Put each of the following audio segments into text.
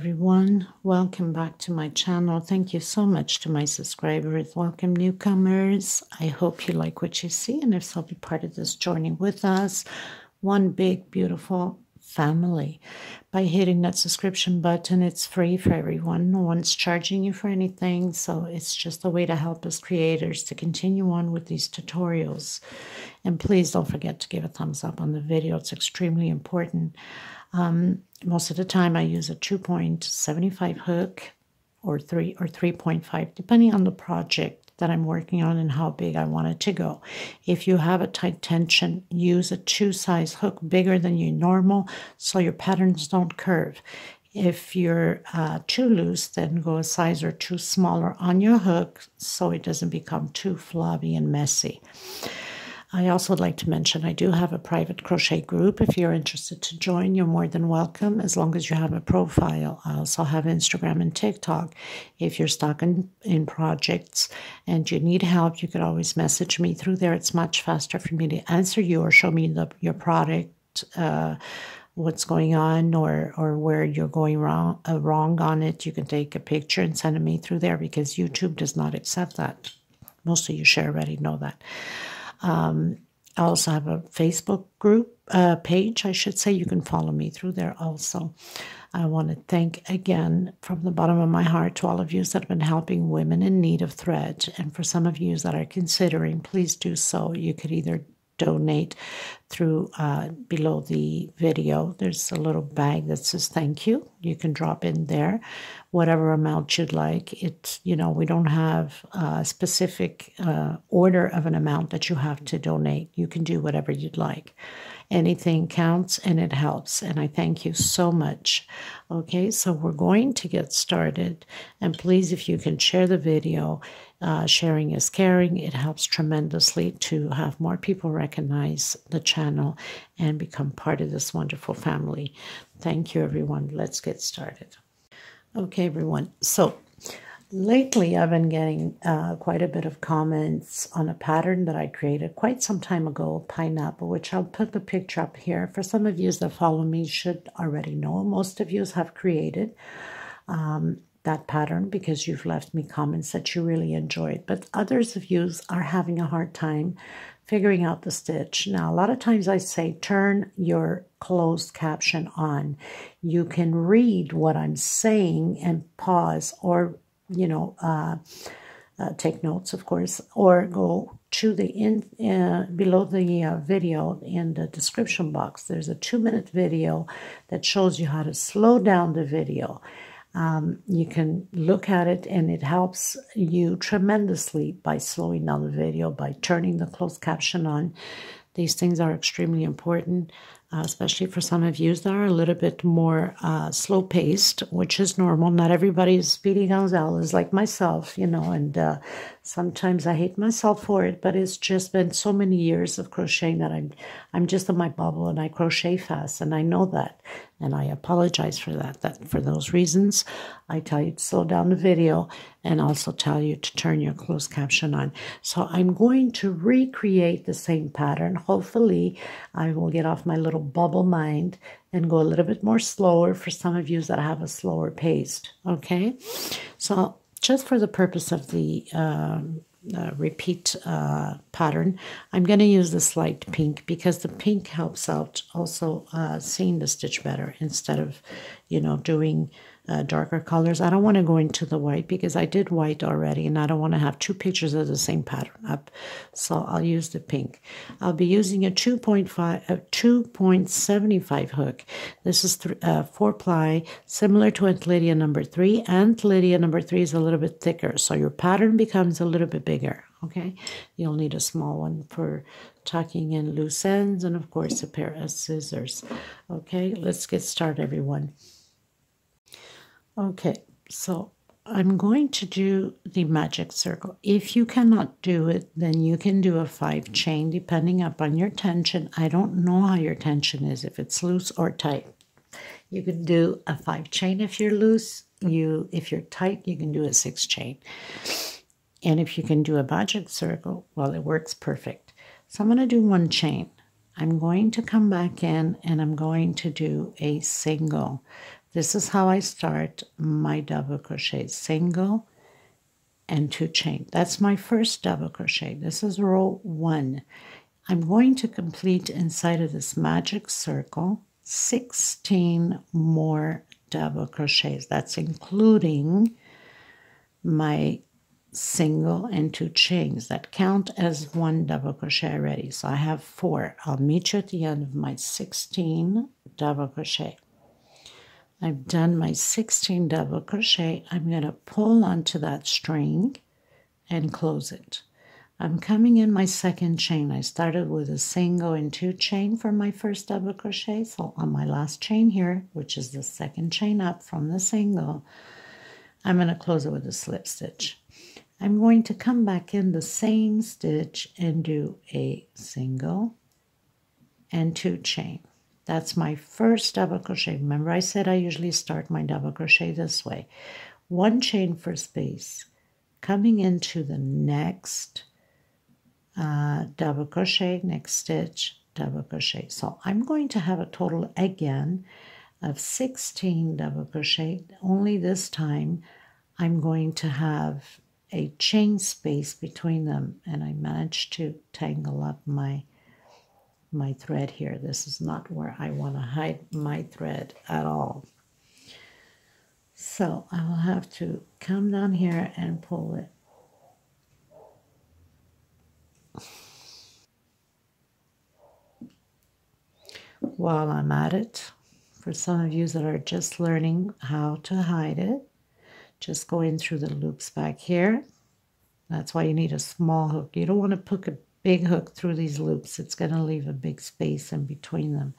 Everyone, welcome back to my channel. Thank you so much to my subscribers. Welcome newcomers. I hope you like what you see and if so, be part of this journey with us. One big beautiful family. By hitting that subscription button, it's free for everyone. No one's charging you for anything, so it's just a way to help us creators to continue on with these tutorials. And please don't forget to give a thumbs up on the video. It's extremely important. Um, most of the time I use a 2.75 hook or 3 or 3.5 depending on the project that I'm working on and how big I want it to go. If you have a tight tension, use a two size hook bigger than your normal so your patterns don't curve. If you're uh, too loose, then go a size or two smaller on your hook so it doesn't become too flabby and messy. I also would like to mention I do have a private crochet group. If you're interested to join, you're more than welcome as long as you have a profile. I also have Instagram and TikTok. If you're stuck in, in projects and you need help, you could always message me through there. It's much faster for me to answer you or show me the, your product. Uh, what's going on or or where you're going wrong uh, wrong on it you can take a picture and send it me through there because youtube does not accept that most of you share already know that um, I also have a Facebook group uh, page, I should say. You can follow me through there also. I want to thank again from the bottom of my heart to all of you that have been helping women in need of thread. And for some of you that are considering, please do so. You could either donate through uh, below the video. There's a little bag that says thank you. You can drop in there whatever amount you'd like. It's, you know, we don't have a specific uh, order of an amount that you have to donate. You can do whatever you'd like. Anything counts and it helps. And I thank you so much. Okay, so we're going to get started. And please, if you can share the video, uh, sharing is caring. It helps tremendously to have more people recognize the channel and become part of this wonderful family. Thank you, everyone. Let's get started. Okay, everyone. So lately I've been getting uh, quite a bit of comments on a pattern that I created quite some time ago, pineapple, which I'll put the picture up here. For some of you that follow me should already know. Most of you have created um, that pattern because you've left me comments that you really enjoyed. But others of you are having a hard time figuring out the stitch. Now, a lot of times I say turn your closed caption on. You can read what I'm saying and pause or, you know, uh, uh, take notes, of course, or go to the in uh, below the uh, video in the description box. There's a two minute video that shows you how to slow down the video um, you can look at it and it helps you tremendously by slowing down the video, by turning the closed caption on. These things are extremely important, uh, especially for some of you that are a little bit more uh, slow paced, which is normal. Not everybody is Speedy Gonzalez like myself, you know, and uh, sometimes I hate myself for it, but it's just been so many years of crocheting that I'm, I'm just in my bubble and I crochet fast, and I know that and I apologize for that. That for those reasons, I tell you to slow down the video and also tell you to turn your closed caption on. So I'm going to recreate the same pattern. Hopefully, I will get off my little bubble mind and go a little bit more slower for some of you that have a slower pace. Okay, so just for the purpose of the um, uh, repeat uh, pattern. I'm going to use this light pink because the pink helps out also uh, seeing the stitch better instead of, you know, doing uh, darker colors. I don't want to go into the white because I did white already and I don't want to have two pictures of the same pattern up. So I'll use the pink. I'll be using a 2.5, a 2.75 hook. This is uh, four ply, similar to Aunt Lydia number three. Aunt Lydia number three is a little bit thicker, so your pattern becomes a little bit bigger. Okay, you'll need a small one for tucking in loose ends and of course a pair of scissors. Okay, let's get started everyone. Okay, so I'm going to do the magic circle. If you cannot do it, then you can do a five chain depending upon your tension. I don't know how your tension is, if it's loose or tight. You can do a five chain if you're loose. You, If you're tight, you can do a six chain. And if you can do a magic circle, well, it works perfect. So I'm going to do one chain. I'm going to come back in and I'm going to do a single this is how I start my double crochet single and two chain. That's my first double crochet. This is row one. I'm going to complete inside of this magic circle 16 more double crochets. That's including my single and two chains that count as one double crochet already. So I have four. I'll meet you at the end of my 16 double crochet. I've done my 16 double crochet. I'm going to pull onto that string and close it. I'm coming in my second chain. I started with a single and two chain for my first double crochet. So on my last chain here, which is the second chain up from the single, I'm going to close it with a slip stitch. I'm going to come back in the same stitch and do a single and two chain. That's my first double crochet. Remember I said I usually start my double crochet this way. One chain for space. Coming into the next uh, double crochet, next stitch, double crochet. So I'm going to have a total again of 16 double crochet. Only this time I'm going to have a chain space between them and I managed to tangle up my my thread here. This is not where I want to hide my thread at all. So I will have to come down here and pull it. While I'm at it, for some of you that are just learning how to hide it, just going through the loops back here. That's why you need a small hook. You don't want to put a big hook through these loops. It's going to leave a big space in between them.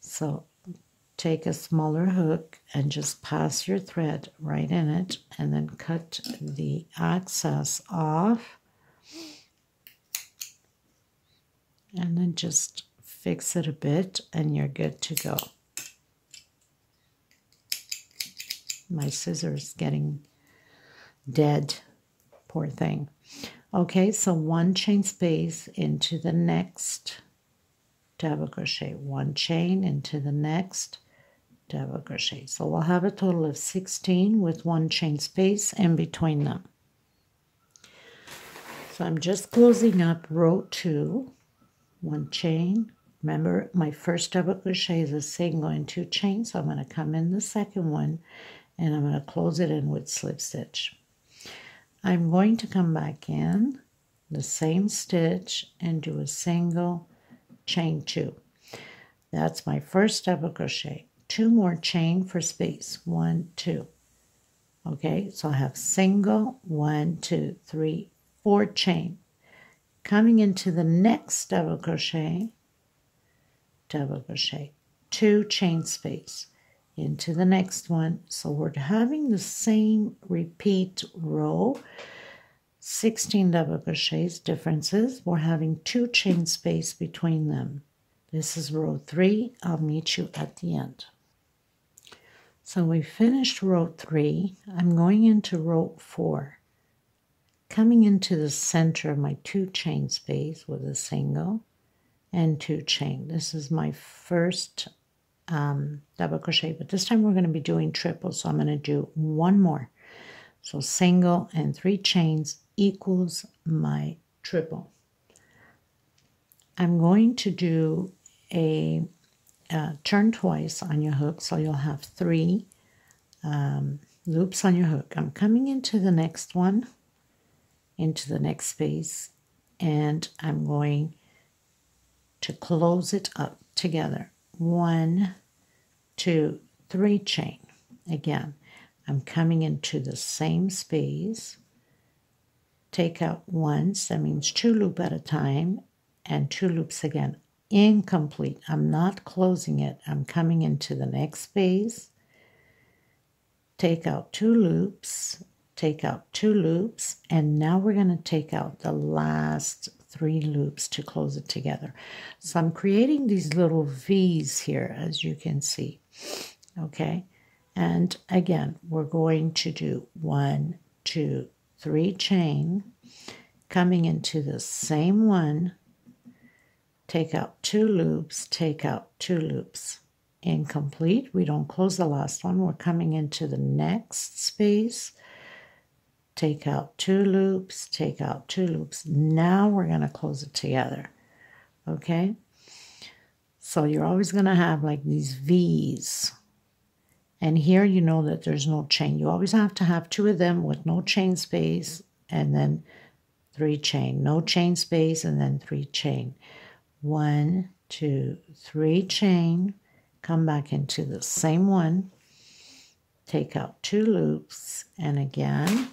So take a smaller hook and just pass your thread right in it and then cut the excess off. And then just fix it a bit and you're good to go. My scissors getting dead. Poor thing. Okay, so one chain space into the next double crochet. One chain into the next double crochet. So we'll have a total of 16 with one chain space in between them. So I'm just closing up row two, one chain. Remember, my first double crochet is a single and two chains, so I'm going to come in the second one and I'm going to close it in with slip stitch. I'm going to come back in the same stitch and do a single chain two. That's my first double crochet. Two more chain for space. One, two. Okay, so I have single, one, two, three, four chain. Coming into the next double crochet, double crochet, two chain space into the next one. So we're having the same repeat row, 16 double crochets differences. We're having two chain space between them. This is row three. I'll meet you at the end. So we finished row three. I'm going into row four. Coming into the center of my two chain space with a single and two chain. This is my first um, double crochet, but this time we're going to be doing triple, so I'm going to do one more. So single and three chains equals my triple. I'm going to do a uh, turn twice on your hook, so you'll have three um, loops on your hook. I'm coming into the next one, into the next space, and I'm going to close it up together. One, two, three chain. Again, I'm coming into the same space. Take out once, that means two loop at a time, and two loops again. Incomplete. I'm not closing it. I'm coming into the next space. Take out two loops, take out two loops, and now we're going to take out the last three loops to close it together. So I'm creating these little V's here, as you can see. Okay, and again, we're going to do one, two, three chain, coming into the same one, take out two loops, take out two loops. incomplete. We don't close the last one. We're coming into the next space. Take out two loops, take out two loops. Now we're going to close it together. Okay? So you're always going to have like these V's. And here you know that there's no chain. You always have to have two of them with no chain space and then three chain. No chain space and then three chain. One, two, three chain. Come back into the same one. Take out two loops. And again,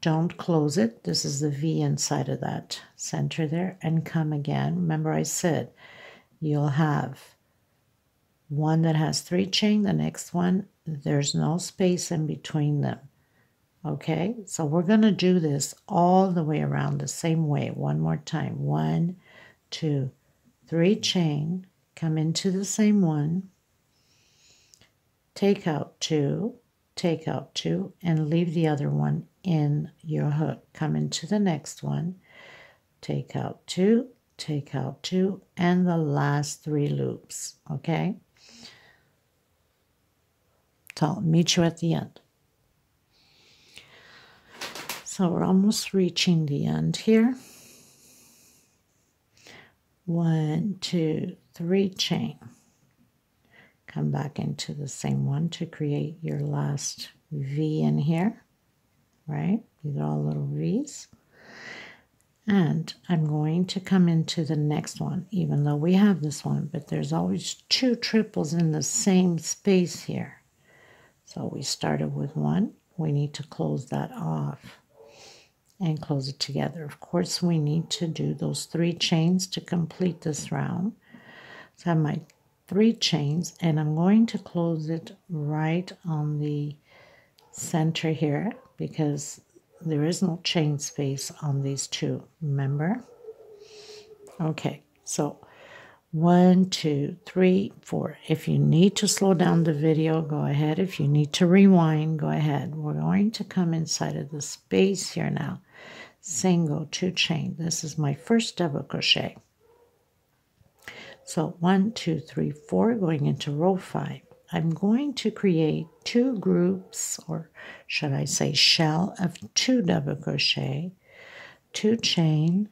don't close it. This is the V inside of that center there. And come again. Remember I said you'll have one that has three chain. The next one, there's no space in between them. Okay, so we're going to do this all the way around the same way. One more time. One, two, three chain, come into the same one, take out two, take out two, and leave the other one in your hook. Come into the next one, take out two, take out two, and the last three loops. Okay? So I'll meet you at the end. So we're almost reaching the end here. One, two, three chain. Come back into the same one to create your last V in here, right? These are all little V's. And I'm going to come into the next one, even though we have this one, but there's always two triples in the same space here. So we started with one. We need to close that off and close it together. Of course, we need to do those three chains to complete this round. So I have my three chains and I'm going to close it right on the center here because there is no chain space on these two, remember? Okay, so one, two, three, four. If you need to slow down the video, go ahead. If you need to rewind, go ahead. We're going to come inside of the space here now single two chain this is my first double crochet so one two three four going into row five I'm going to create two groups or should I say shell of two double crochet two chain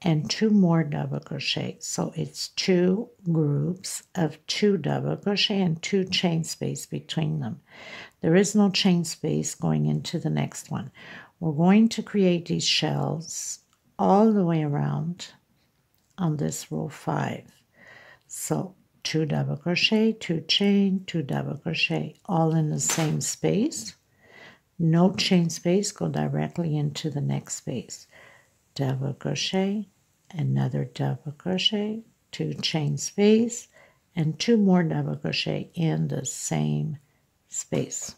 and two more double crochet. So it's two groups of two double crochet and two chain space between them. There is no chain space going into the next one. We're going to create these shells all the way around on this row 5. So two double crochet, two chain, two double crochet, all in the same space. No chain space, go directly into the next space. Double crochet, another double crochet, two chain space, and two more double crochet in the same space.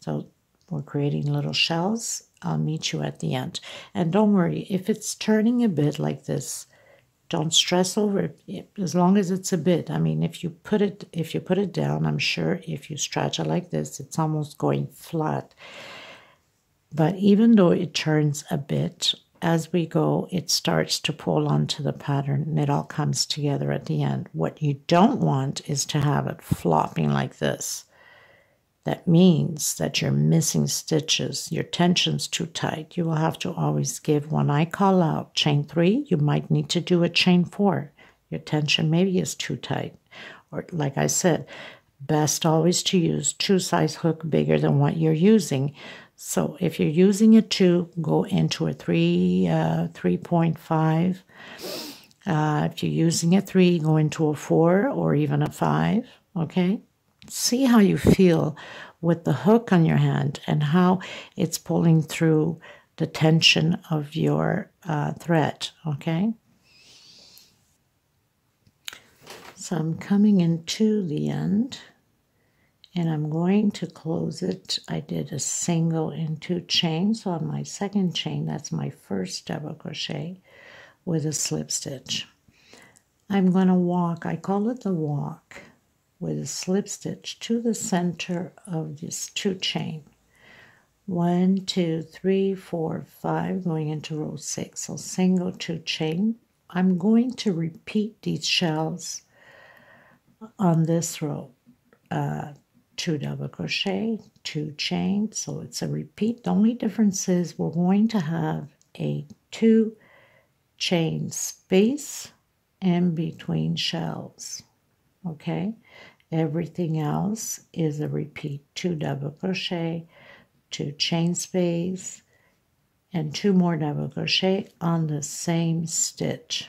So we're creating little shells. I'll meet you at the end. And don't worry, if it's turning a bit like this, don't stress over it as long as it's a bit. I mean, if you put it if you put it down, I'm sure if you stretch it like this, it's almost going flat. But even though it turns a bit, as we go, it starts to pull onto the pattern and it all comes together at the end. What you don't want is to have it flopping like this. That means that you're missing stitches. Your tension's too tight. You will have to always give, when I call out chain three, you might need to do a chain four. Your tension maybe is too tight. Or like I said, best always to use two size hook bigger than what you're using. So if you're using a two, go into a three, uh, 3.5. Uh, if you're using a three, go into a four or even a five, okay? See how you feel with the hook on your hand and how it's pulling through the tension of your uh, thread, okay? So I'm coming into the end and I'm going to close it. I did a single into chain, so on my second chain, that's my first double crochet with a slip stitch. I'm going to walk, I call it the walk with a slip stitch to the center of this two chain. One, two, three, four, five, going into row six. So single two chain. I'm going to repeat these shells on this row uh, two double crochet two chain so it's a repeat the only difference is we're going to have a two chain space in between shells okay? Everything else is a repeat. Two double crochet two chain space and two more double crochet on the same stitch.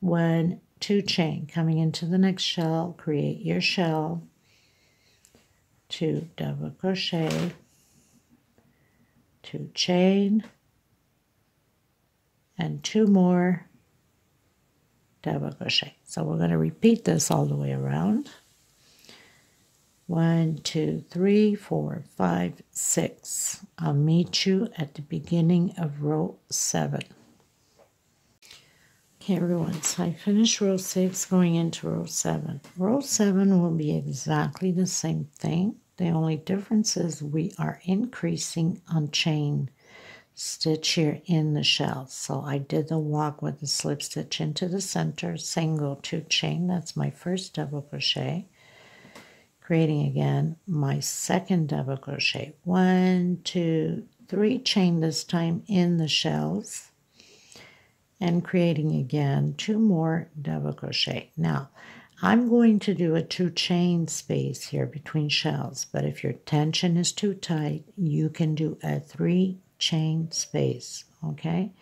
One two chain coming into the next shell. Create your shell. Two double crochet two chain and two more double crochet so we're going to repeat this all the way around. One two three four five six. I'll meet you at the beginning of row seven. Okay, everyone, so I finished row 6 going into row 7. Row 7 will be exactly the same thing. The only difference is we are increasing on chain stitch here in the shell. So I did the walk with the slip stitch into the center, single two chain. That's my first double crochet. Creating again my second double crochet. One, two, three chain this time in the shells and creating again two more double crochet. Now, I'm going to do a two chain space here between shells, but if your tension is too tight, you can do a three chain space, okay?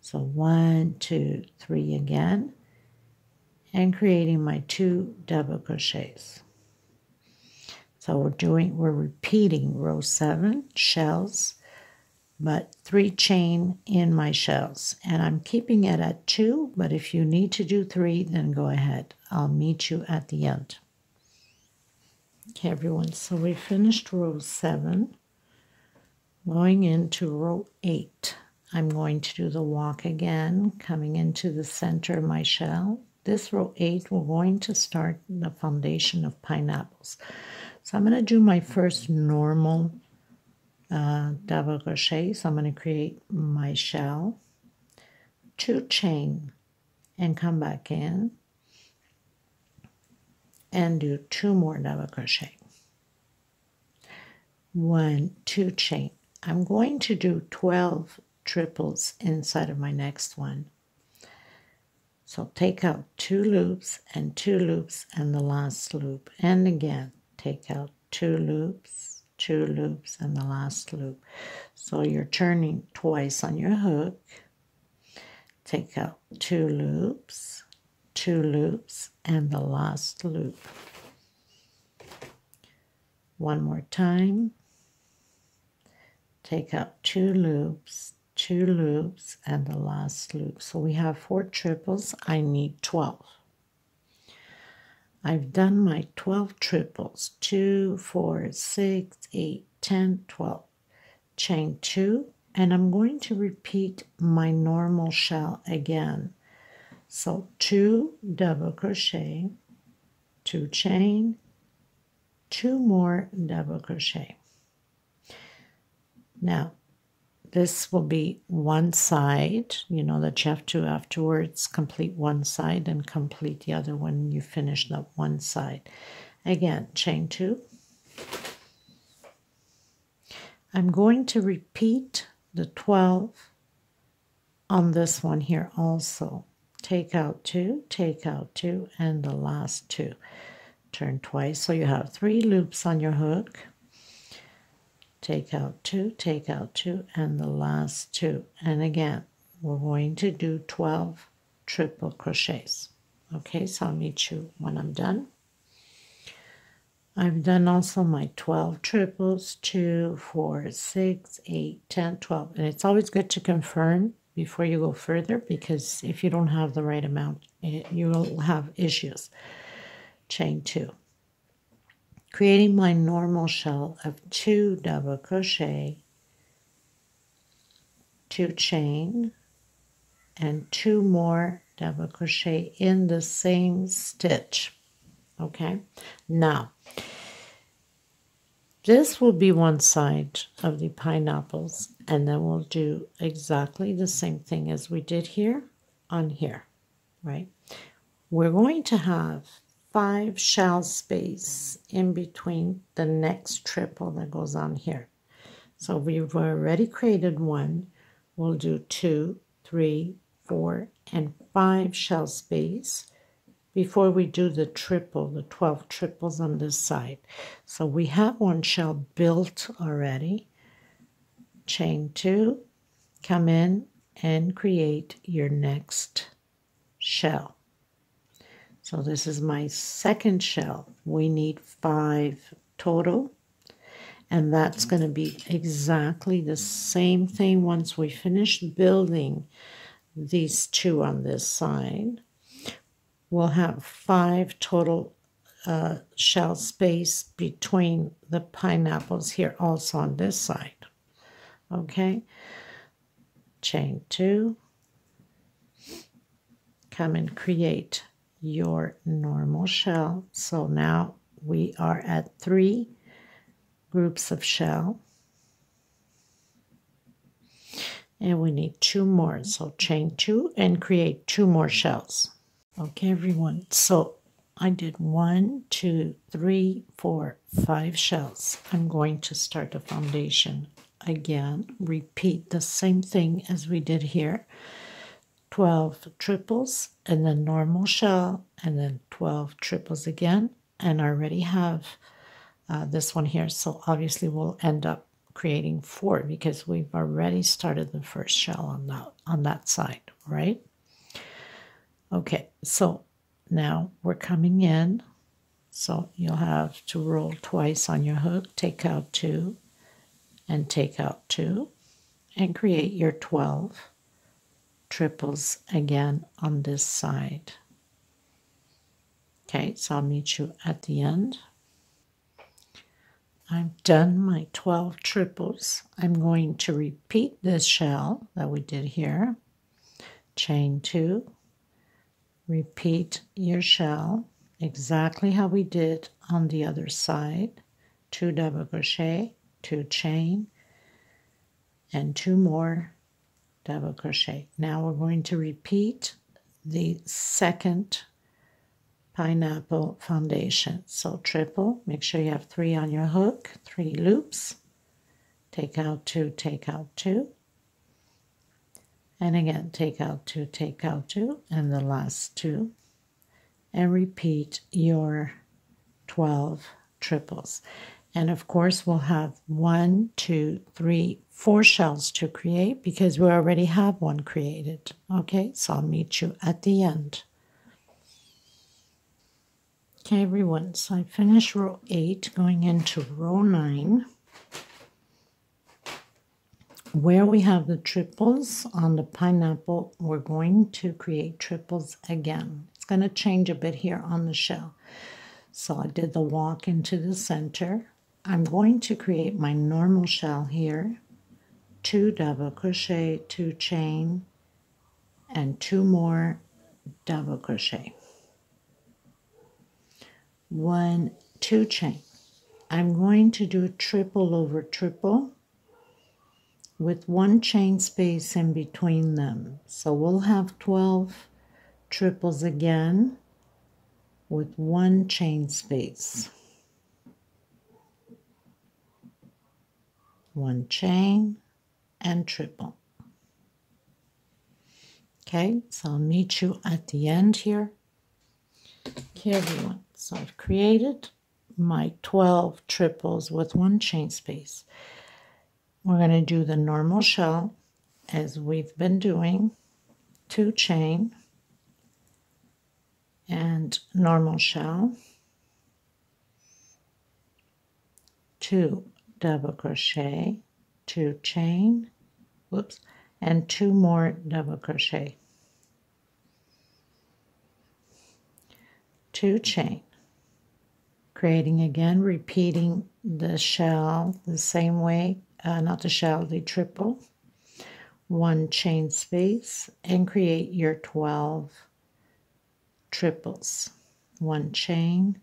So one, two, three again, and creating my two double crochets. So we're doing, we're repeating row seven, shells, but three chain in my shells and I'm keeping it at two but if you need to do three then go ahead I'll meet you at the end okay everyone so we finished row seven going into row eight. I'm going to do the walk again coming into the center of my shell. This row eight we're going to start the foundation of pineapples. So I'm going to do my first normal uh, double crochet. So I'm going to create my shell two chain and come back in and do two more double crochet. One two chain I'm going to do 12 triples inside of my next one so take out two loops and two loops and the last loop and again take out two loops two loops and the last loop. So you're turning twice on your hook. Take out two loops, two loops, and the last loop. One more time. Take out two loops, two loops, and the last loop. So we have four triples. I need 12. I've done my 12 triples, 2, 4, 6, 8, 10, 12. Chain 2, and I'm going to repeat my normal shell again. So 2 double crochet, 2 chain, 2 more double crochet. Now, this will be one side, you know, that you have to afterwards complete one side and complete the other when you finish that one side. Again, chain two. I'm going to repeat the 12 on this one here also. Take out two, take out two, and the last two. Turn twice, so you have three loops on your hook take out two, take out two, and the last two. And again, we're going to do 12 triple crochets. Okay, so I'll meet you when I'm done. I've done also my 12 triples, 2, 4, 6, 8, 10, 12. And it's always good to confirm before you go further because if you don't have the right amount, you will have issues. Chain 2 creating my normal shell of two double crochet, two chain, and two more double crochet in the same stitch. Okay, now this will be one side of the pineapples, and then we'll do exactly the same thing as we did here on here, right? we're going to have five shell space in between the next triple that goes on here. So we've already created one. We'll do two, three, four, and five shell space before we do the triple, the 12 triples on this side. So we have one shell built already. Chain two, come in and create your next shell. So this is my second shell. We need five total. And that's going to be exactly the same thing once we finish building these two on this side. We'll have five total uh, shell space between the pineapples here also on this side. Okay, chain two, come and create your normal shell. So now we are at three groups of shell. And we need two more. So chain two and create two more shells. Okay, everyone. So I did one, two, three, four, five shells. I'm going to start the foundation again. Repeat the same thing as we did here. 12 triples and then normal shell and then 12 triples again and I already have uh, this one here. So obviously we'll end up creating four because we've already started the first shell on that on that side right? Okay so now we're coming in. So you'll have to roll twice on your hook take out two and take out two and create your 12 triples again on this side. Okay, so I'll meet you at the end. I've done my 12 triples. I'm going to repeat this shell that we did here. Chain two, repeat your shell exactly how we did on the other side. Two double crochet, two chain, and two more double crochet. Now we're going to repeat the second pineapple foundation. So triple, make sure you have three on your hook, three loops. Take out two, take out two. And again, take out two, take out two, and the last two. And repeat your 12 triples. And of course, we'll have one, two, three, four shells to create because we already have one created. Okay, so I'll meet you at the end. Okay, everyone, so I finished row 8, going into row 9, where we have the triples on the pineapple, we're going to create triples again. It's going to change a bit here on the shell. So I did the walk into the center, I'm going to create my normal shell here, two double crochet, two chain, and two more double crochet. One, two chain. I'm going to do triple over triple with one chain space in between them. So we'll have 12 triples again with one chain space. One chain and triple. Okay, so I'll meet you at the end here. Okay, everyone, so I've created my 12 triples with one chain space. We're going to do the normal shell as we've been doing, two chain and normal shell, two double crochet, two chain, whoops, and two more double crochet. Two chain, creating again, repeating the shell the same way, uh, not the shell, the triple, one chain space, and create your 12 triples. One chain,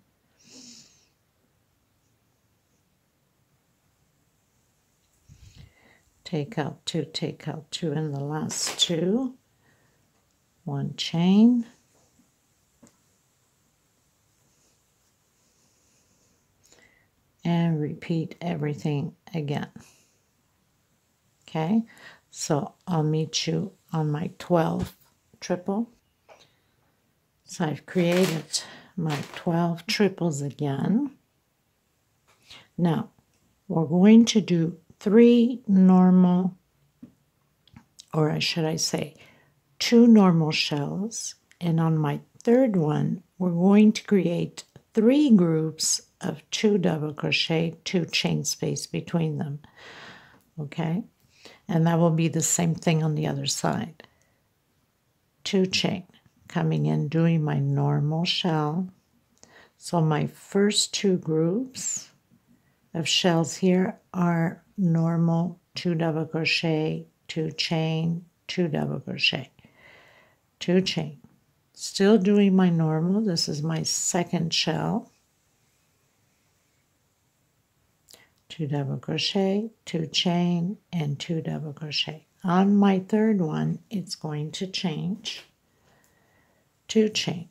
take out two, take out two in the last two, one chain, and repeat everything again. Okay, so I'll meet you on my 12 triple. So I've created my 12 triples again. Now, we're going to do three normal, or should I say, two normal shells. And on my third one, we're going to create three groups of two double crochet, two chain space between them. Okay? And that will be the same thing on the other side. Two chain coming in, doing my normal shell. So my first two groups of shells here are normal two double crochet, two chain, two double crochet, two chain. Still doing my normal. This is my second shell. Two double crochet, two chain, and two double crochet. On my third one, it's going to change. Two chain.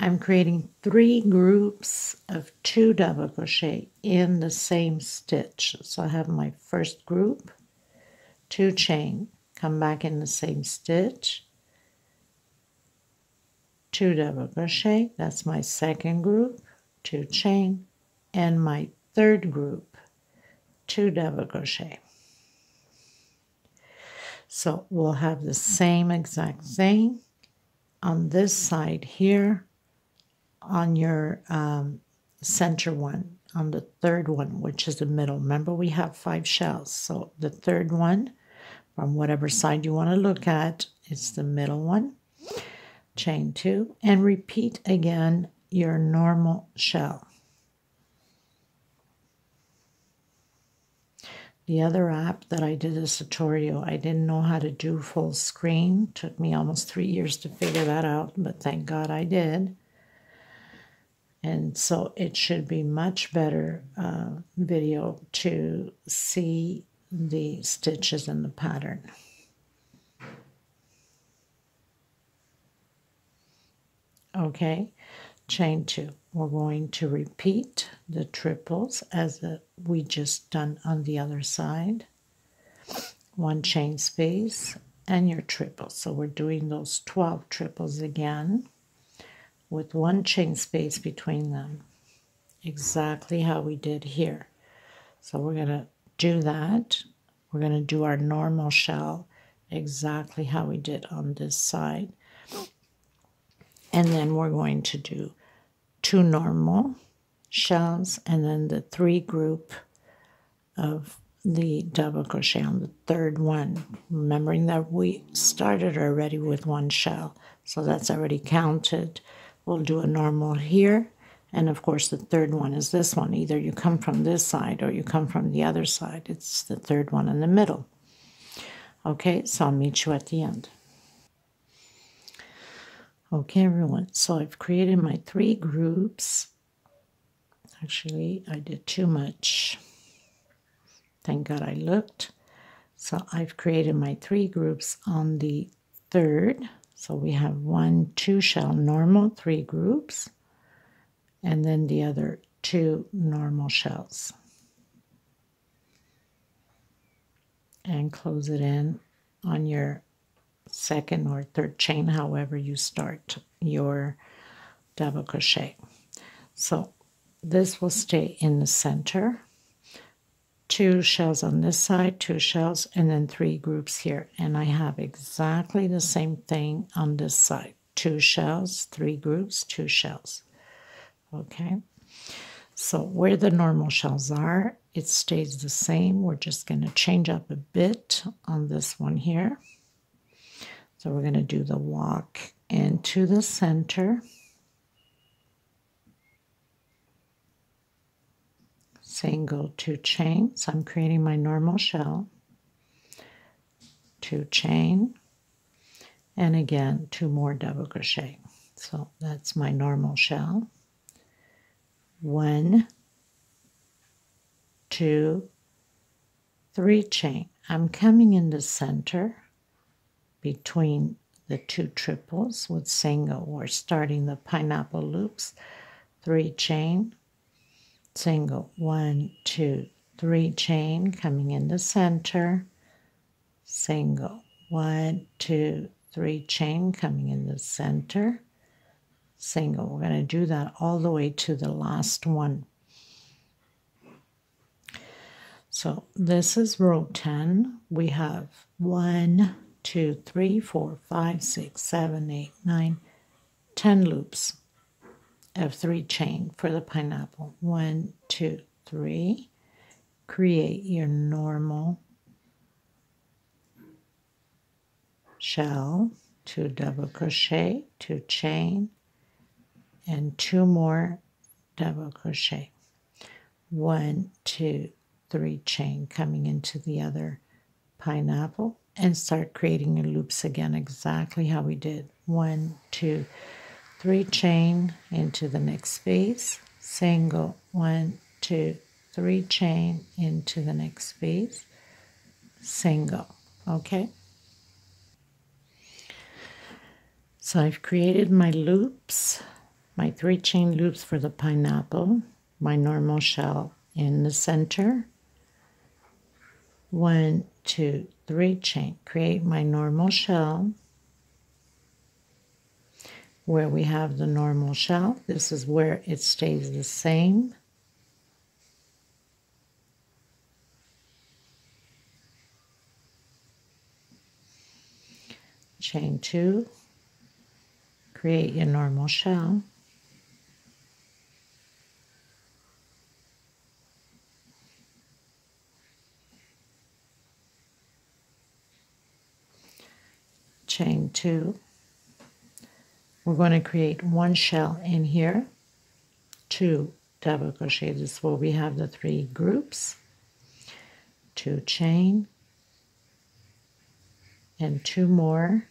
I'm creating three groups of two double crochet in the same stitch. So I have my first group, two chain, come back in the same stitch, two double crochet, that's my second group, two chain, and my third group, two double crochet. So we'll have the same exact thing on this side here on your um, center one, on the third one, which is the middle. Remember, we have five shells. So the third one, from whatever side you want to look at, it's the middle one. Chain two, and repeat again your normal shell. The other app that I did this tutorial, I didn't know how to do full screen. Took me almost three years to figure that out, but thank God I did and so it should be much better uh, video to see the stitches and the pattern. Okay, chain two. We're going to repeat the triples as the, we just done on the other side. One chain space and your triples. So we're doing those 12 triples again with one chain space between them. Exactly how we did here. So we're going to do that. We're going to do our normal shell exactly how we did on this side. And then we're going to do two normal shells and then the three group of the double crochet on the third one. Remembering that we started already with one shell so that's already counted We'll do a normal here. And of course, the third one is this one. Either you come from this side or you come from the other side. It's the third one in the middle. Okay, so I'll meet you at the end. Okay, everyone, so I've created my three groups. Actually, I did too much. Thank God I looked. So I've created my three groups on the third so we have one, two shell normal, three groups, and then the other two normal shells. And close it in on your second or third chain, however you start your double crochet. So this will stay in the center two shells on this side, two shells, and then three groups here. And I have exactly the same thing on this side. Two shells, three groups, two shells. Okay, so where the normal shells are, it stays the same. We're just going to change up a bit on this one here. So we're going to do the walk into the center. Single two chain. So I'm creating my normal shell two chain. And again two more double crochet. So that's my normal shell. One two three chain. I'm coming in the center between the two triples with single. Or starting the pineapple loops. Three chain single, one, two, three chain coming in the center, single, one, two, three chain coming in the center, single. We're going to do that all the way to the last one. So this is row 10. We have 1, 2, 3, 4, 5, 6, 7, 8, 9, 10 loops of 3 chain for the pineapple. One, two, three. Create your normal shell, 2 double crochet, 2 chain, and 2 more double crochet. One, two, three chain coming into the other pineapple and start creating your loops again exactly how we did one two three chain into the next space. Single one two three chain into the next space. Single okay? So I've created my loops my three chain loops for the pineapple my normal shell in the center. One, two, three chain. Create my normal shell where we have the normal shell. This is where it stays the same. Chain two, create your normal shell. chain two. We're going to create one shell in here, two double crochet. This is where we have the three groups, two chain, and two more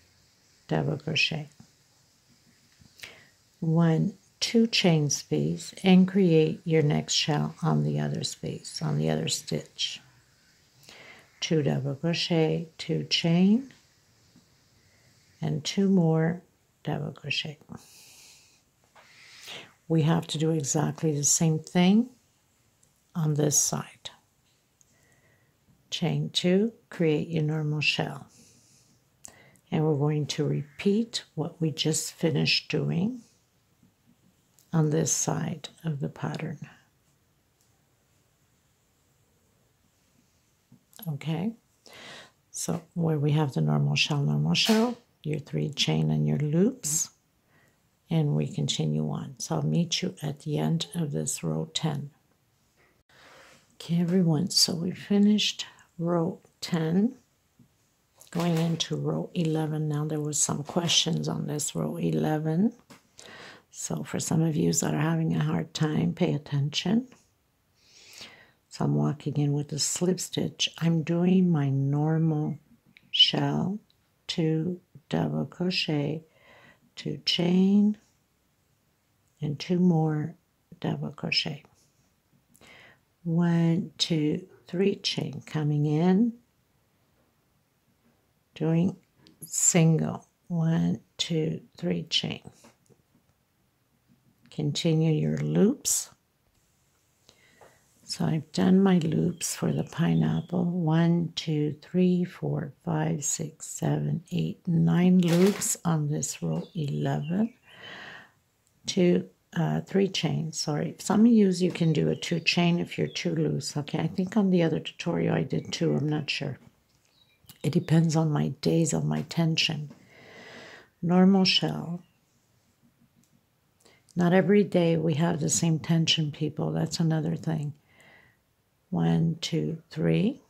double crochet. One two chain space and create your next shell on the other space, on the other stitch. Two double crochet, two chain, and two more double crochet. We have to do exactly the same thing on this side. Chain two, create your normal shell. And we're going to repeat what we just finished doing on this side of the pattern. Okay, so where we have the normal shell, normal shell, your three chain and your loops and we continue on. So I'll meet you at the end of this row 10. Okay, everyone, so we finished row 10. Going into row 11 now, there was some questions on this row 11. So for some of you that are having a hard time, pay attention. So I'm walking in with a slip stitch. I'm doing my normal shell, two double crochet, two chain, and two more double crochet. One, two, three chain coming in, doing single, one, two, three chain. Continue your loops. So I've done my loops for the pineapple. One, two, three, four, five, six, seven, eight, nine loops on this row 11. Two, uh, three chains, sorry. Some of you, you can do a two chain if you're too loose. Okay, I think on the other tutorial I did two, I'm not sure. It depends on my days of my tension. Normal shell. Not every day we have the same tension, people. That's another thing. One, two, three.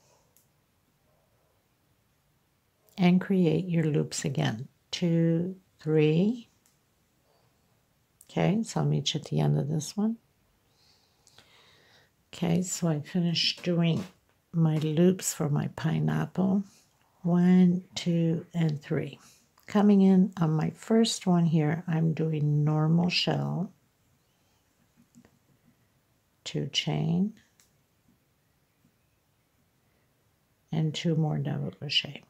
And create your loops again. Two, three. Okay, so I'll meet you at the end of this one. Okay, so I finished doing my loops for my pineapple. One, two, and three. Coming in on my first one here, I'm doing normal shell, two chain, and two more double crochet.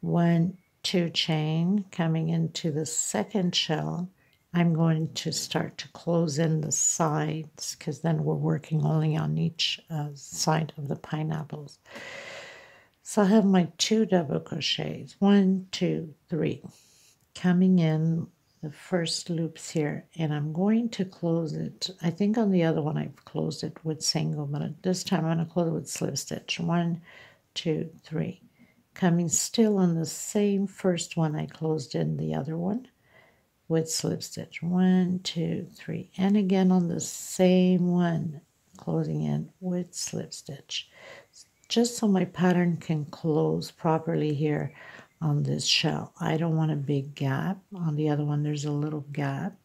One, two chain coming into the second shell I'm going to start to close in the sides because then we're working only on each uh, side of the pineapples. So I have my two double crochets, one, two, three, coming in the first loops here and I'm going to close it. I think on the other one I've closed it with single, but this time I'm going to close it with slip stitch. One, two, three. Coming still on the same first one I closed in the other one with slip stitch. One, two, three. And again on the same one, closing in with slip stitch. Just so my pattern can close properly here on this shell. I don't want a big gap. On the other one, there's a little gap.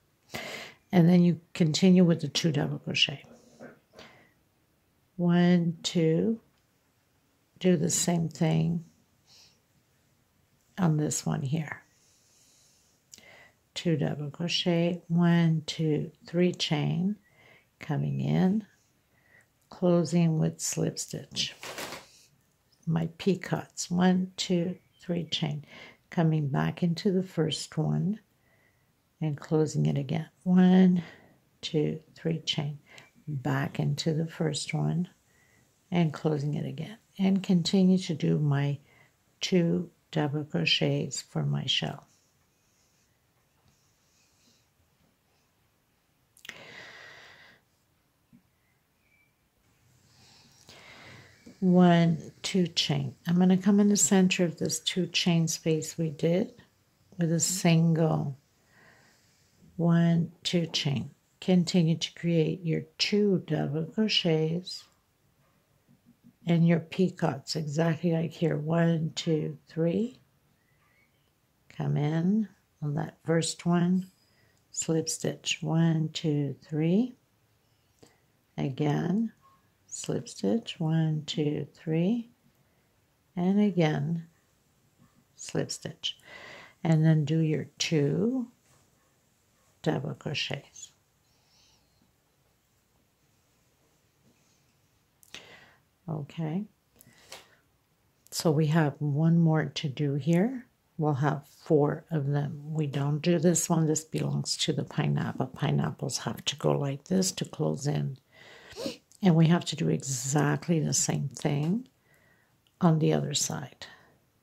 And then you continue with the two double crochet. One, two, do the same thing on this one here. Two double crochet, one, two, three chain, coming in, closing with slip stitch. My picots, one, two, three chain, coming back into the first one and closing it again. One, two, three chain, back into the first one and closing it again. And continue to do my two double crochets for my shell. one, two chain. I'm going to come in the center of this two chain space we did with a single one, two chain. Continue to create your two double crochets and your picots exactly like here. One, two, three. Come in on that first one, slip stitch. One, two, three. Again, slip stitch one two three and again slip stitch and then do your two double crochets okay. So we have one more to do here. We'll have four of them. We don't do this one. This belongs to the pineapple. Pineapples have to go like this to close in. And we have to do exactly the same thing on the other side.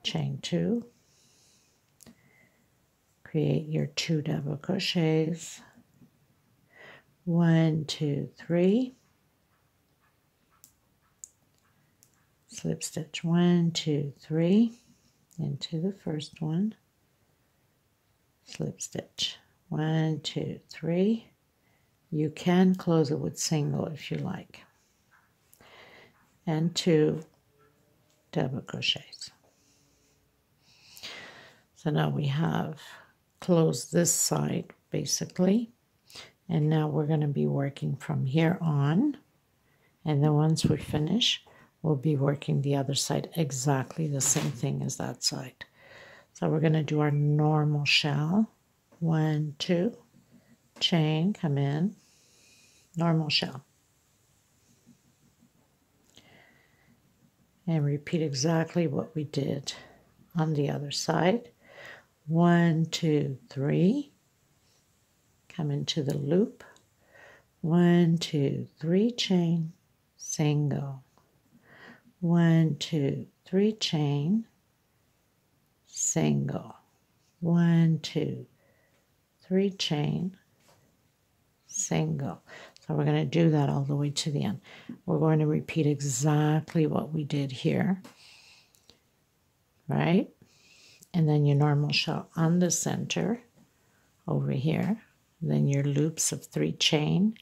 Chain two, create your two double crochets, one, two, three, slip stitch one, two, three, into the first one, slip stitch one, two, three. You can close it with single if you like and two double crochets. So now we have closed this side basically and now we're going to be working from here on and then once we finish we'll be working the other side exactly the same thing as that side. So we're going to do our normal shell. One, two, chain, come in, normal shell. and repeat exactly what we did on the other side. One, two, three. Come into the loop. One, two, three, chain, single. One, two, three, chain, single. One, two, three, chain, single. So we're going to do that all the way to the end. We're going to repeat exactly what we did here, right? And then your normal shell on the center over here. Then your loops of three chain.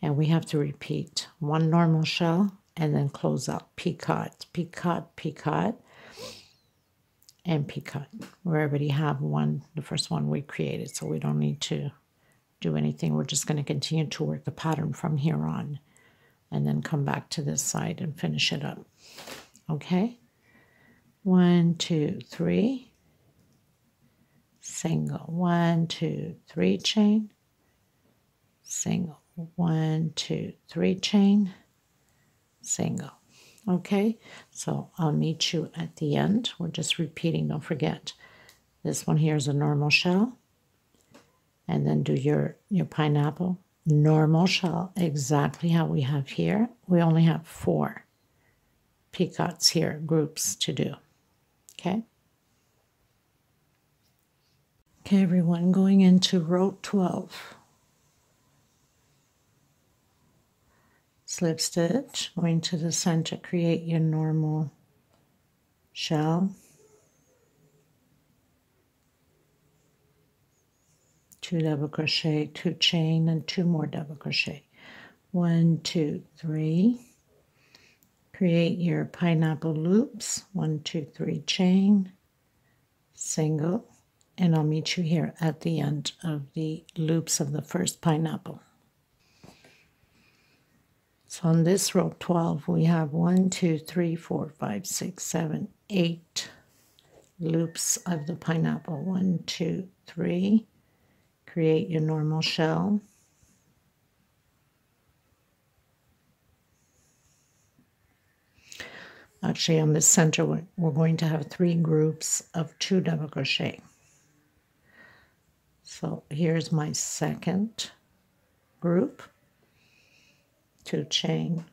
And we have to repeat one normal shell and then close out picot, picot, picot, and picot. We already have one, the first one we created, so we don't need to do anything. We're just going to continue to work the pattern from here on and then come back to this side and finish it up. Okay? One, two, three. Single. One, two, three chain. Single. One, two, three chain. Single. Okay? So I'll meet you at the end. We're just repeating. Don't forget. This one here is a normal shell and then do your, your pineapple. Normal shell, exactly how we have here. We only have four picots here, groups to do. Okay? Okay, everyone, going into row 12. Slip stitch, going to the center, create your normal shell. Two double crochet, two chain, and two more double crochet. One, two, three. Create your pineapple loops. One, two, three, chain, single, and I'll meet you here at the end of the loops of the first pineapple. So on this row 12, we have one, two, three, four, five, six, seven, eight loops of the pineapple. One, two, three. Create your normal shell. Actually, on the center, we're going to have three groups of two double crochet. So here's my second group, two chain,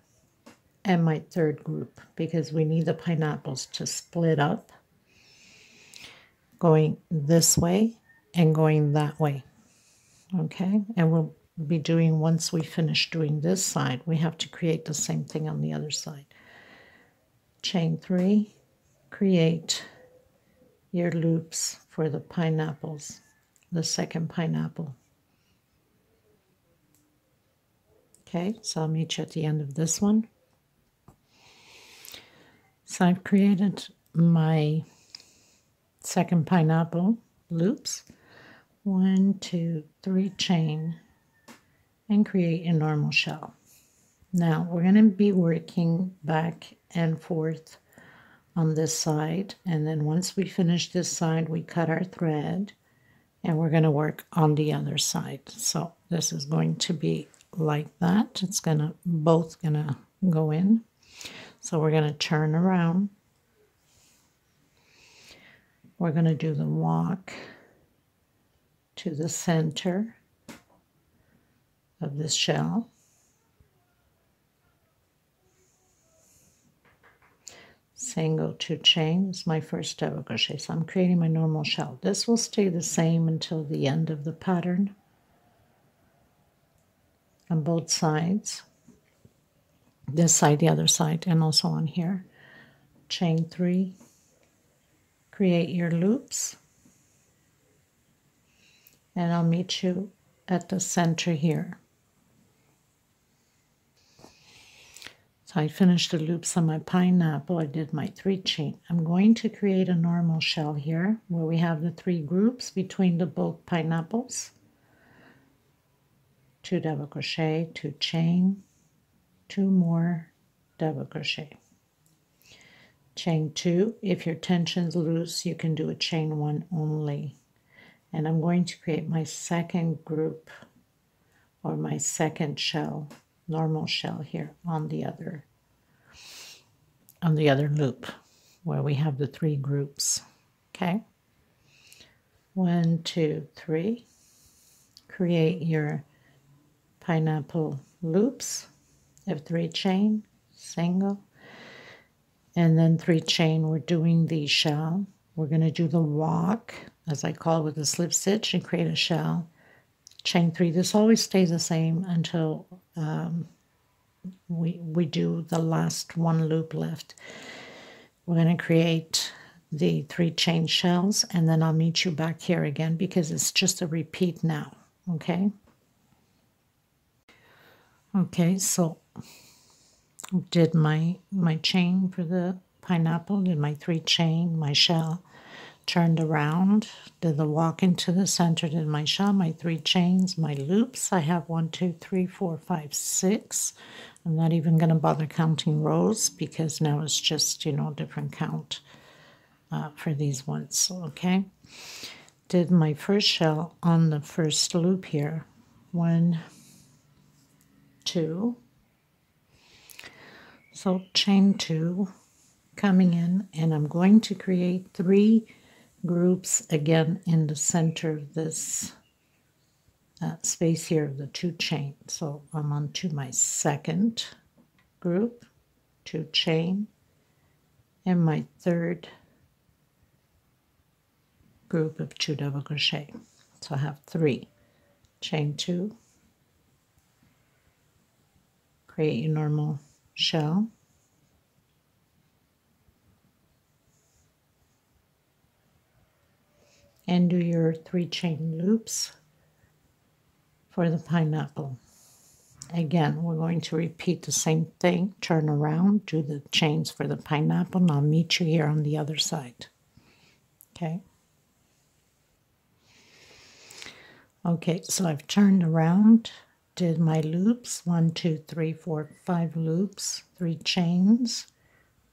and my third group because we need the pineapples to split up going this way and going that way. Okay, and we'll be doing once we finish doing this side, we have to create the same thing on the other side. Chain three, create your loops for the pineapples the second pineapple. Okay, so I'll meet you at the end of this one. So I've created my second pineapple loops. One, two, three chain and create a normal shell. Now we're going to be working back and forth on this side and then once we finish this side we cut our thread and we're going to work on the other side. So this is going to be like that. It's to both to go in. So we're to turn around. We're to do the walk to the center of this shell. single two chain this is my first double crochet so I'm creating my normal shell this will stay the same until the end of the pattern on both sides this side the other side and also on here chain three create your loops and I'll meet you at the center here So I finished the loops on my pineapple. I did my three chain. I'm going to create a normal shell here where we have the three groups between the both pineapples. Two double crochet, two chain, two more double crochet. Chain two, if your tension's loose, you can do a chain one only. And I'm going to create my second group or my second shell normal shell here on the other on the other loop where we have the three groups. Okay. One, two, three. Create your pineapple loops of three chain, single, and then three chain. We're doing the shell. We're going to do the walk, as I call it, with the slip stitch and create a shell chain three. This always stays the same until um, we, we do the last one loop left. We're going to create the three chain shells and then I'll meet you back here again because it's just a repeat now, okay? Okay, so did my my chain for the pineapple, did my three chain, my shell, turned around, did the walk into the center, did my shell, my three chains, my loops. I have one, two, three, four, five, six. I'm not even going to bother counting rows because now it's just, you know, different count uh, for these ones, okay? Did my first shell on the first loop here. One, two. So chain two coming in and I'm going to create three groups again in the center of this uh, space here of the two chain. So I'm on to my second group, two chain, and my third group of two double crochet. So I have three, chain two, create your normal shell, and do your three chain loops for the pineapple. Again, we're going to repeat the same thing, turn around, do the chains for the pineapple, and I'll meet you here on the other side. Okay. Okay, so I've turned around, did my loops, one, two, three, four, five loops, three chains,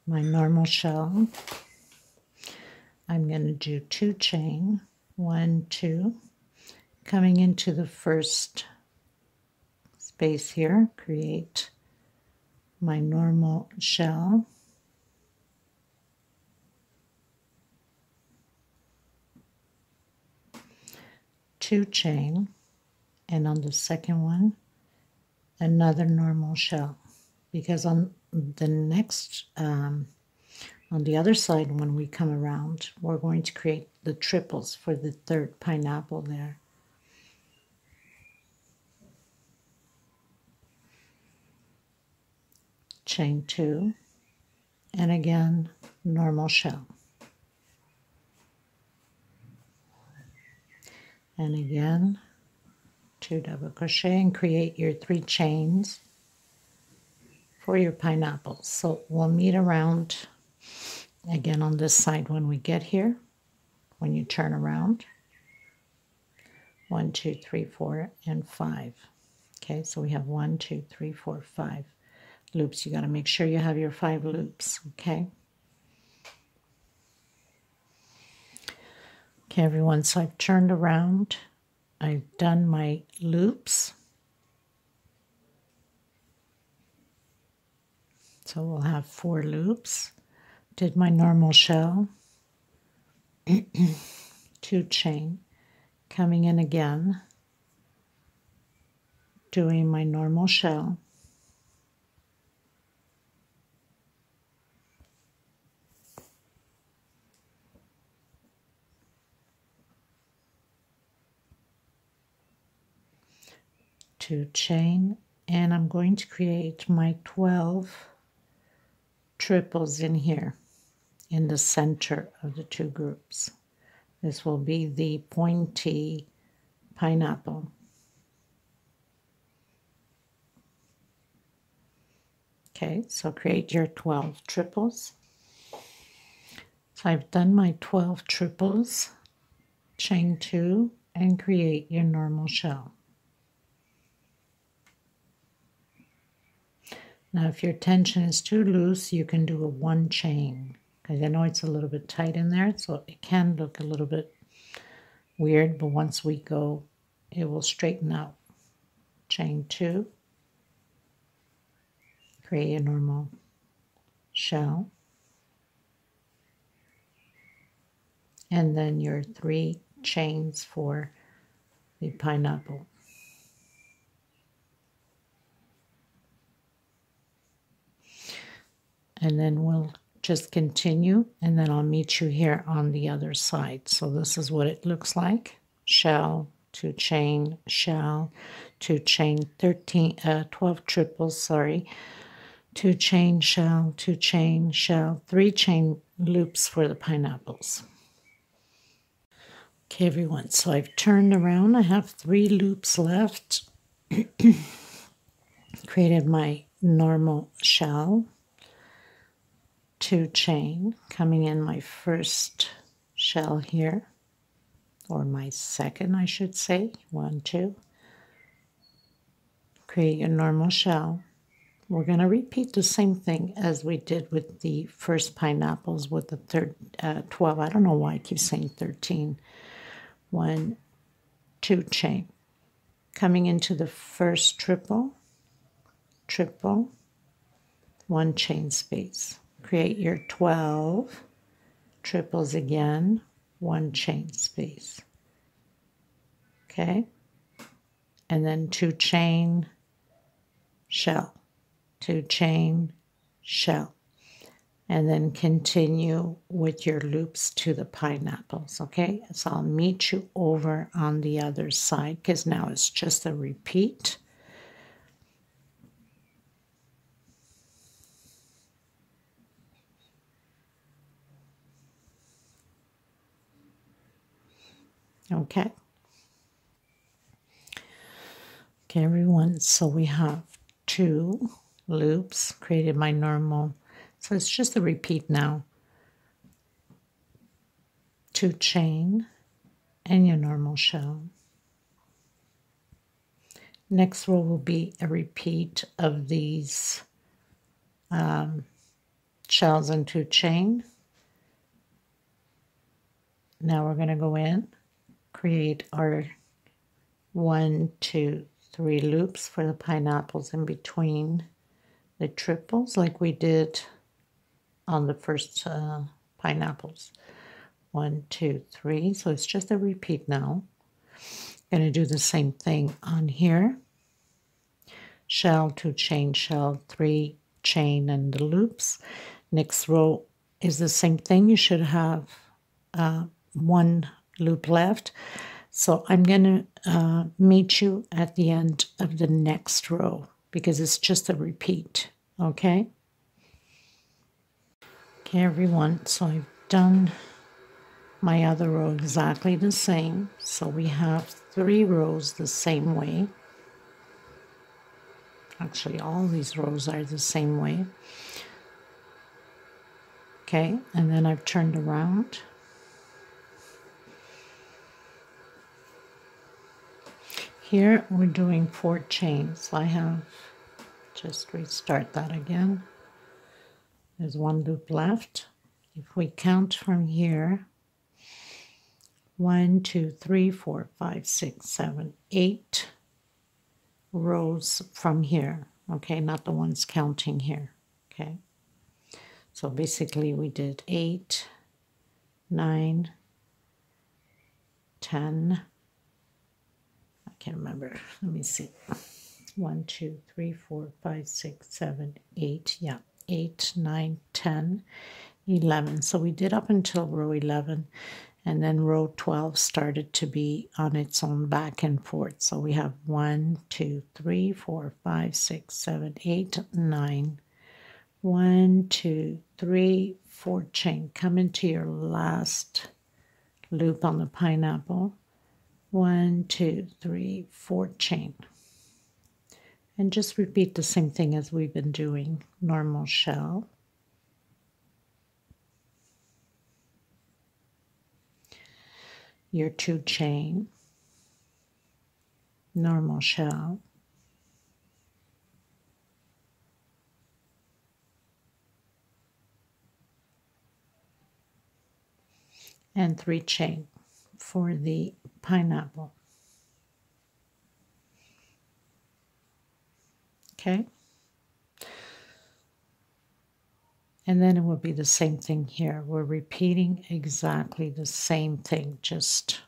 my normal shell. I'm going to do two chain, one, two, coming into the first space here, create my normal shell. Two chain, and on the second one, another normal shell. Because on the next, um, on the other side, when we come around, we're going to create the triples for the third pineapple there. chain two, and again, normal shell. And again, two double crochet and create your three chains for your pineapples. So we'll meet around again on this side when we get here, when you turn around. One, two, three, four, and five. Okay, so we have one, two, three, four, five loops. You got to make sure you have your five loops, okay? Okay, everyone, so I've turned around. I've done my loops. So we'll have four loops. Did my normal shell. Two chain. Coming in again. Doing my normal shell. To chain and I'm going to create my 12 triples in here in the center of the two groups. This will be the pointy pineapple. Okay, so create your 12 triples. So I've done my 12 triples, chain two, and create your normal shell. Now, if your tension is too loose, you can do a one chain because I know it's a little bit tight in there, so it can look a little bit weird, but once we go, it will straighten out. Chain two, create a normal shell, and then your three chains for the pineapple. And then we'll just continue and then I'll meet you here on the other side. So this is what it looks like. Shell, two chain, shell, two chain, 13, uh, 12 triples, sorry, two chain, shell, two chain, shell, three chain loops for the pineapples. Okay, everyone, so I've turned around. I have three loops left. Created my normal shell two chain coming in my first shell here or my second I should say. One two. Create a normal shell. We're going to repeat the same thing as we did with the first pineapples with the third uh, 12 I don't know why I keep saying 13 one two chain. Coming into the first triple triple one chain space create your 12 triples again, one chain space. Okay? and then two chain, shell, two chain, shell, and then continue with your loops to the pineapples, okay? So I'll meet you over on the other side because now it's just a repeat. Okay. Okay, everyone, so we have two loops created my normal. So it's just a repeat now. Two chain and your normal shell. Next row will be a repeat of these um, shells and two chain. Now we're going to go in create our one, two, three loops for the pineapples in between the triples like we did on the first uh, pineapples. One, two, three. So it's just a repeat now. Going to do the same thing on here. Shell, two chain, shell, three chain, and the loops. Next row is the same thing. You should have uh, one loop left. So I'm going to uh, meet you at the end of the next row because it's just a repeat, okay? Okay, everyone, so I've done my other row exactly the same. So we have three rows the same way. Actually, all these rows are the same way. Okay, and then I've turned around Here we're doing four chains. I have just restart that again. There's one loop left. If we count from here, one, two, three, four, five, six, seven, eight rows from here. Okay, not the ones counting here. Okay. So basically we did eight, nine, ten, can't remember. Let me see. One, two, three, four, five, six, seven, eight. Yeah, eight, nine, ten, eleven. So we did up until row 11. And then row 12 started to be on its own back and forth. So we have one, two, three, four, five, six, seven, eight, nine. One, two, three, four chain. Come into your last loop on the pineapple one, two, three, four chain. And just repeat the same thing as we've been doing, normal shell. Your two chain, normal shell. And three chain for the pineapple. Okay. And then it will be the same thing here. We're repeating exactly the same thing, just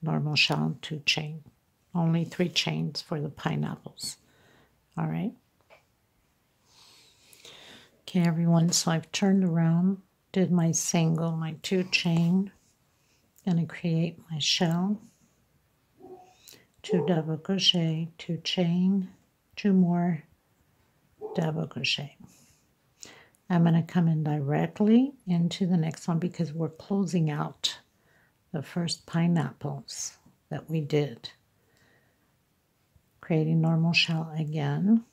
normal shell and two chain. Only three chains for the pineapples. All right. Okay, everyone, so I've turned around, did my single, my two chain, going to create my shell, two double crochet, two chain, two more double crochet. I'm going to come in directly into the next one because we're closing out the first pineapples that we did. Creating normal shell again.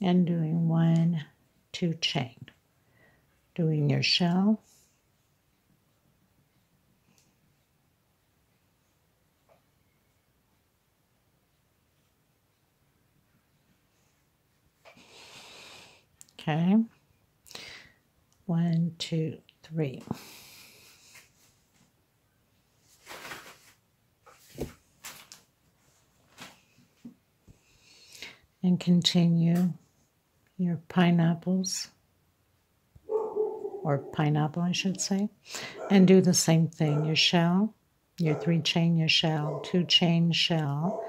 And doing one, two chain. Doing your shell Okay. One, two, three. And continue your pineapples, or pineapple, I should say, and do the same thing. Your shell, your three chain your shell, two chain shell,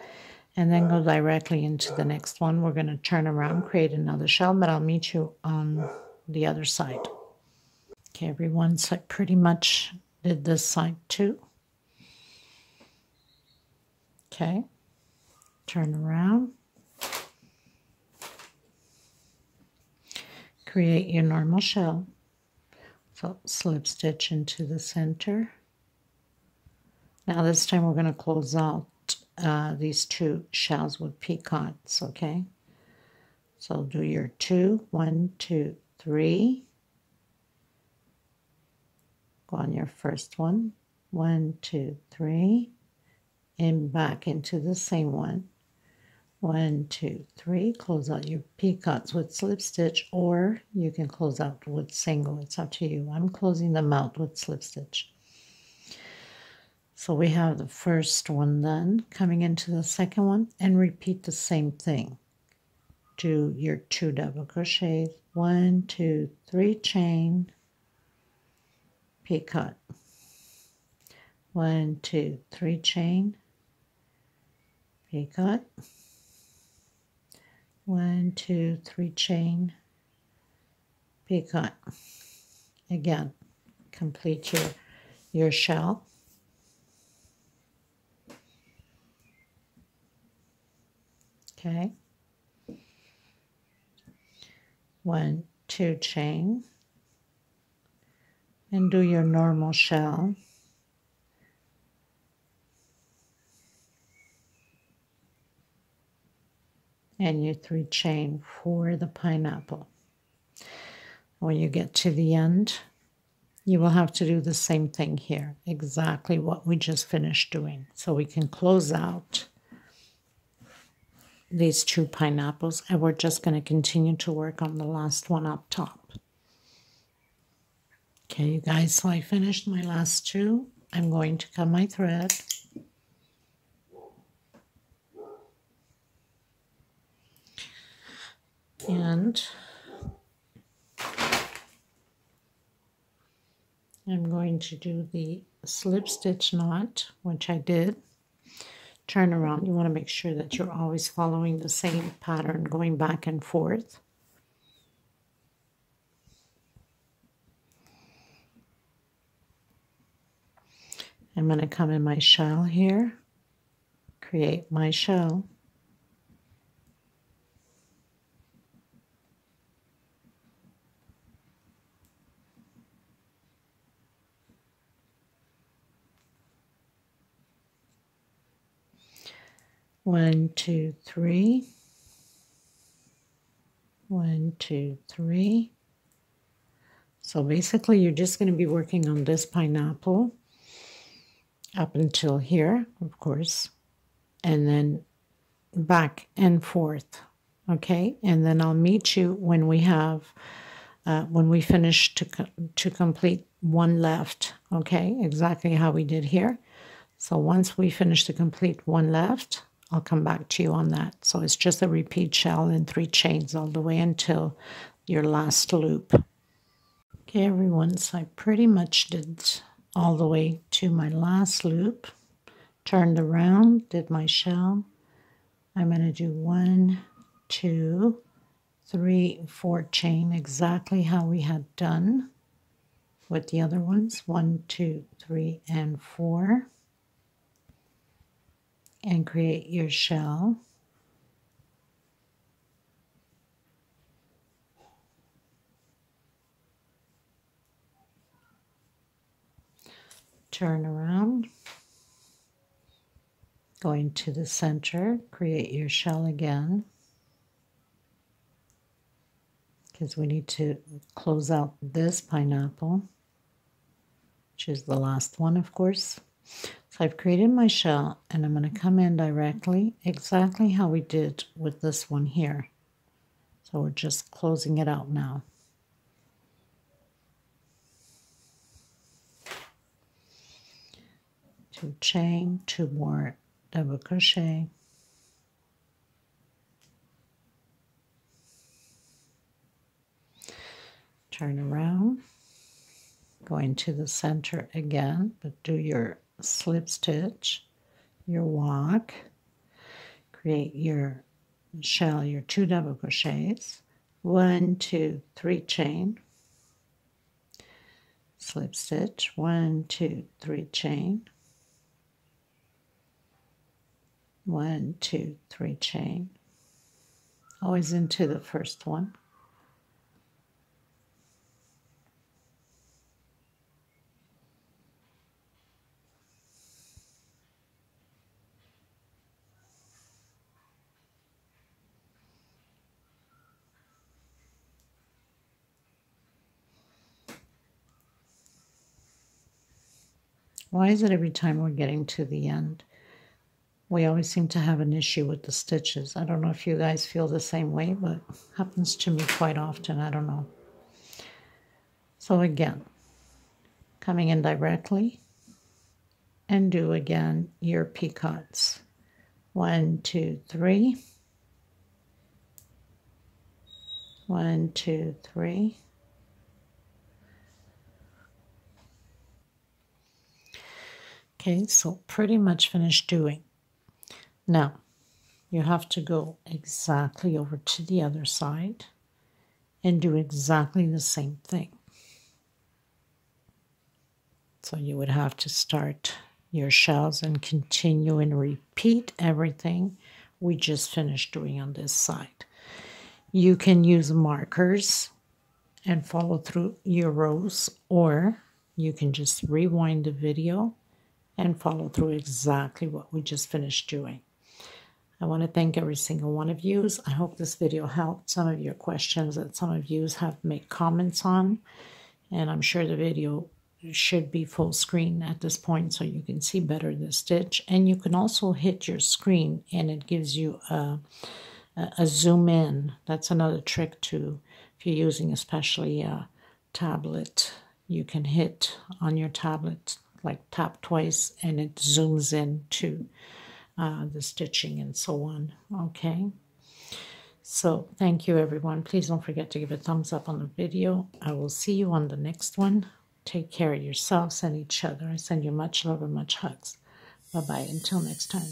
and then go directly into the next one. We're going to turn around, create another shell, but I'll meet you on the other side. Okay, everyone, so I pretty much did this side too. Okay, turn around. Create your normal shell. So slip stitch into the center. Now this time we're going to close out uh, these two shells with picots, okay? So do your two, one, two, three. Go on your first one, one, two, three, and back into the same one. One, two, three. Close out your picots with slip stitch, or you can close out with single. It's up to you. I'm closing them out with slip stitch. So we have the first one then coming into the second one and repeat the same thing. Do your two double crochets, one, two, three chain, picot. One, two, three chain, picot. One, two, three chain, picot. Again, complete your, your shell. Okay. One, two chain. And do your normal shell. And your three chain for the pineapple. When you get to the end, you will have to do the same thing here, exactly what we just finished doing. So we can close out these two pineapples and we're just going to continue to work on the last one up top. Okay, you guys, so I finished my last two. I'm going to cut my thread. And I'm going to do the slip stitch knot, which I did turn around. You want to make sure that you're always following the same pattern, going back and forth. I'm going to come in my shell here, create my shell. One, two, three. One, two, three. So basically you're just going to be working on this pineapple up until here, of course, and then back and forth, okay? And then I'll meet you when we have, uh, when we finish to, to complete one left, okay? Exactly how we did here. So once we finish to complete one left, I'll come back to you on that. So it's just a repeat shell and three chains all the way until your last loop. Okay, everyone, so I pretty much did all the way to my last loop. Turned around, did my shell. I'm going to do one, two, three, four chain, exactly how we had done with the other ones. One, two, three, and four and create your shell. Turn around, going to the center, create your shell again because we need to close out this pineapple, which is the last one, of course. So I've created my shell and I'm going to come in directly exactly how we did with this one here. So we're just closing it out now. Two chain, two more double crochet. Turn around, going to the center again, but do your slip stitch your walk create your shell your two double crochets one two three chain slip stitch one two three chain one two three chain always into the first one Why is it every time we're getting to the end? We always seem to have an issue with the stitches. I don't know if you guys feel the same way, but happens to me quite often. I don't know. So again, coming in directly and do again your picots. One, two, three. One, two, three. Okay, so pretty much finished doing. Now, you have to go exactly over to the other side and do exactly the same thing. So you would have to start your shells and continue and repeat everything we just finished doing on this side. You can use markers and follow through your rows or you can just rewind the video and follow through exactly what we just finished doing. I want to thank every single one of you. I hope this video helped some of your questions that some of you have made comments on. And I'm sure the video should be full screen at this point so you can see better the stitch. And you can also hit your screen and it gives you a, a zoom in. That's another trick too. If you're using especially a tablet, you can hit on your tablet like tap twice and it zooms in to uh, the stitching and so on. Okay. So thank you everyone. Please don't forget to give a thumbs up on the video. I will see you on the next one. Take care of yourselves and each other. I send you much love and much hugs. Bye-bye. Until next time.